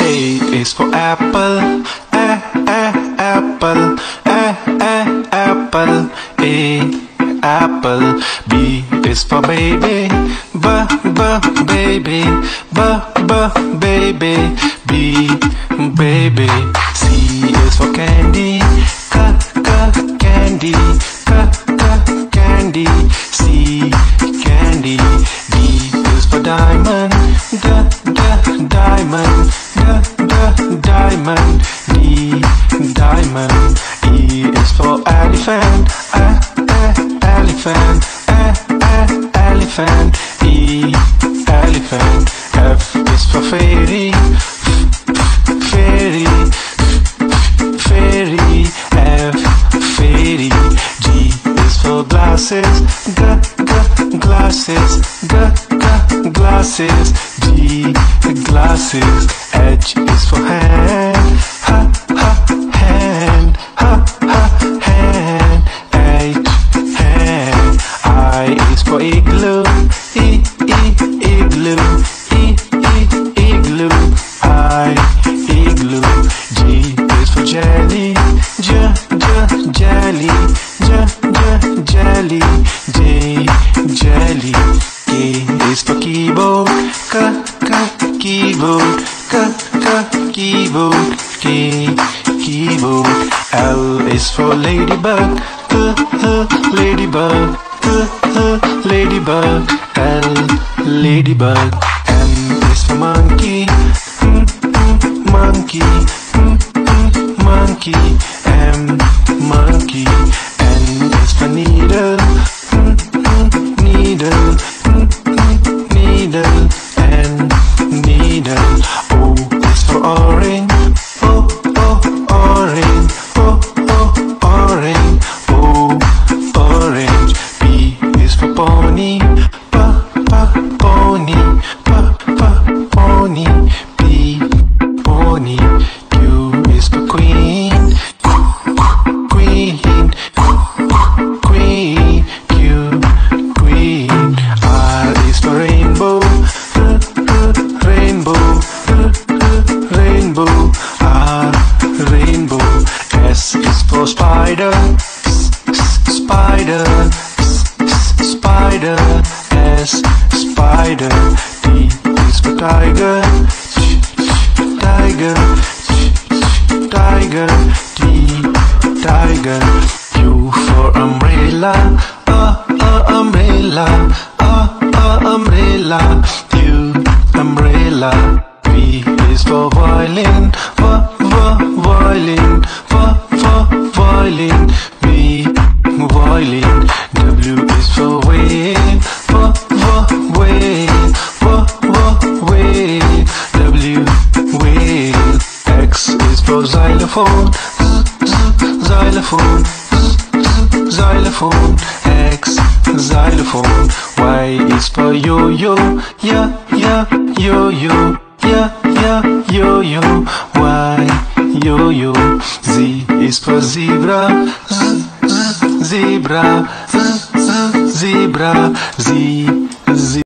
A is for apple, a a apple, a a apple, A apple. B is for baby, b b baby, b b baby, B baby. C is for candy, c c candy, E is for elephant, a a elephant, a a elephant, E elephant. F is for fairy, f f fairy, f fairy, F fairy. G is for glasses, g g glasses, g g glasses, G glasses. H is for hand, for igloo, e e igloo, e e igloo, I igloo. J is for jelly, j j jelly, j j jelly, J jelly. K is for keyboard, k k keyboard, k k keyboard, K keyboard. L is for ladybug, h h ladybug, ladybug, L ladybug. M is for monkey, m m monkey, m m monkey. Is spider, spider, spider, S spider. T is for tiger, tiger, tiger, T tiger. U for umbrella, uh uh umbrella, uh uh umbrella, U umbrella. V is for violin, v v violin, v violin, V violin. W is for wave, v v wave, v v wave, W wave. X is for xylophone, z z xylophone, z xylophone, X xylophone. Y is for yo-yo, yeah yeah yo-yo, yeah yeah yo-yo, Y yo-yo. Z is for zebra, z z zebra, z z zebra, Z z